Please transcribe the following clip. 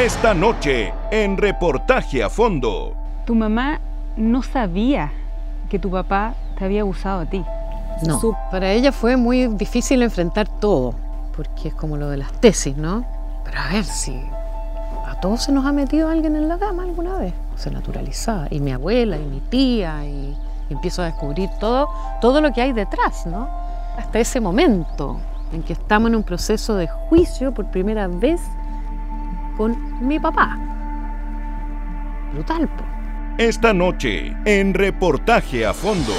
Esta noche, en reportaje a fondo. Tu mamá no sabía que tu papá te había abusado a ti. No, para ella fue muy difícil enfrentar todo, porque es como lo de las tesis, ¿no? Pero a ver si a todos se nos ha metido alguien en la cama alguna vez, se naturalizaba, y mi abuela, y mi tía, y, y empiezo a descubrir todo, todo lo que hay detrás, ¿no? Hasta ese momento en que estamos en un proceso de juicio por primera vez con mi papá. Brutal. Esta noche, en reportaje a fondo.